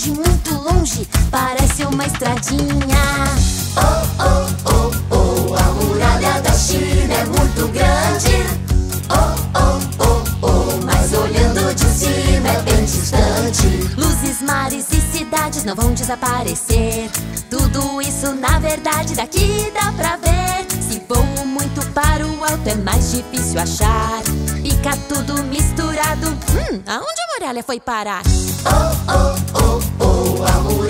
longe, muito longe, parece uma estradinha. Oh, oh, oh, oh, a muralha da China é muito grande. Oh, oh, oh, oh, mas olhando de cima é bem distante. Luzes, mares e cidades não vão desaparecer. Tudo isso, na verdade, daqui dá pra ver. Se vou muito para o alto, é mais difícil achar. Fica tudo misturado. Hum, aonde a muralha foi parar? Oh, oh, oh, oh,